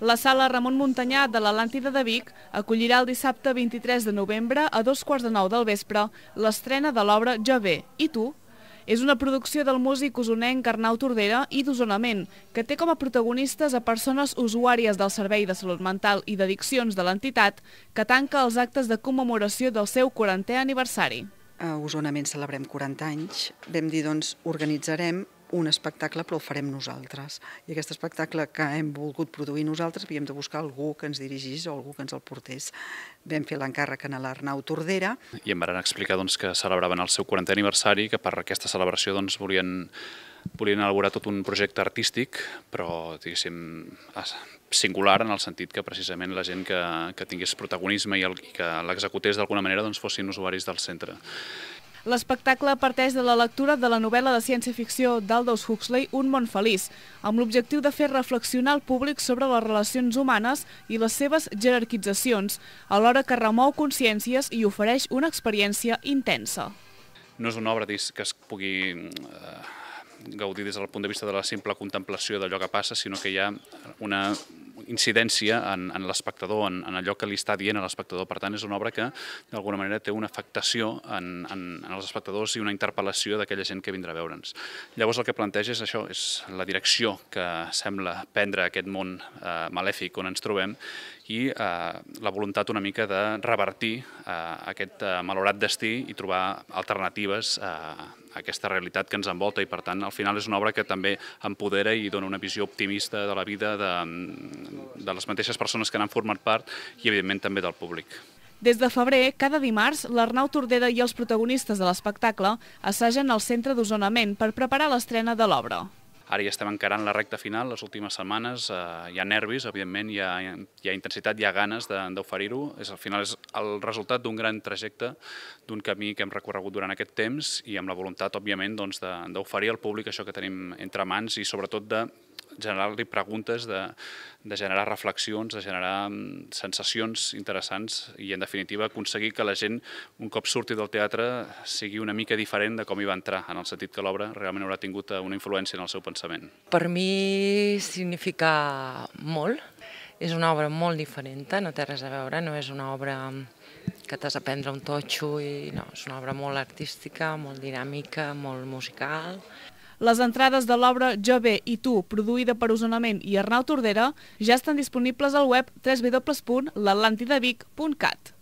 La sala Ramon Muntanyà de l'Atlàntida de Vic acollirà el dissabte 23 de novembre a dos quarts de nou del vespre l'estrena de l'obra Jo bé, i tu? És una producció del músic usonenc Arnau Tordera i d'Osonament, que té com a protagonistes a persones usuàries del Servei de Salut Mental i d'Addiccions de l'entitat, que tanca els actes de commemoració del seu 40è aniversari. A Osonament celebrem 40 anys. Vam dir, doncs, organitzarem un espectacle però el farem nosaltres. I aquest espectacle que hem volgut produir nosaltres havíem de buscar algú que ens dirigís o algú que ens el portés. Vam fer l'encàrrec a l'Arnau Tordera. I em van explicar doncs, que celebraven el seu 40è aniversari, que per aquesta celebració doncs, volien volien elaborar tot un projecte artístic, però diguéssim singular en el sentit que precisament la gent que, que tingués protagonisme i, el, i que l'executés d'alguna manera doncs, fossin usuaris del centre. L'espectacle parteix de la lectura de la novel·la de ciència-ficció d'Aldous Huxley, Un món feliç, amb l'objectiu de fer reflexionar el públic sobre les relacions humanes i les seves jerarquitzacions, alhora que remou consciències i ofereix una experiència intensa. No és una obra que es pugui eh, gaudir des del punt de vista de la simple contemplació d'allò que passa, sinó que hi ha una incidència en, en l'espectador, en, en allò que li està dient a l'espectador. Per tant, és una obra que d'alguna manera té una afectació en, en, en els espectadors i una interpel·lació d'aquella gent que vindrà a veure'ns. Llavors el que planteja és això, és la direcció que sembla prendre aquest món eh, malèfic on ens trobem i eh, la voluntat una mica de revertir eh, aquest eh, malaurat destí i trobar alternatives a aquesta realitat que ens envolta i per tant al final és una obra que també empodera i dona una visió optimista de la vida de, de les mateixes persones que n'han format part i evidentment també del públic. Des de febrer, cada dimarts, l'Arnau Tordera i els protagonistes de l'espectacle assagen al centre d'Osonament per preparar l'estrena de l'obra. Ara ja estem encarant la recta final, les últimes setmanes, eh, hi ha nervis, evidentment, hi ha, hi ha intensitat, hi ha ganes d'oferir-ho. Al final és el resultat d'un gran trajecte, d'un camí que hem recorregut durant aquest temps i amb la voluntat, òbviament, d'oferir doncs, al públic això que tenim entre mans i sobretot de generar-li preguntes, de, de generar reflexions, de generar mm, sensacions interessants i, en definitiva, aconseguir que la gent, un cop surti del teatre, sigui una mica diferent de com hi va entrar, en el sentit que l'obra realment haurà tingut eh, una influència en el seu pensament. Per mi significa molt. És una obra molt diferent, no té res a veure, no és una obra que t'has d'aprendre un totxo i no, és una obra molt artística, molt dinàmica, molt musical. Les entrades de l'obra Jo bé i tu, produïda per Osonament i Arnau Tordera, ja estan disponibles al web www.latlantidavic.cat.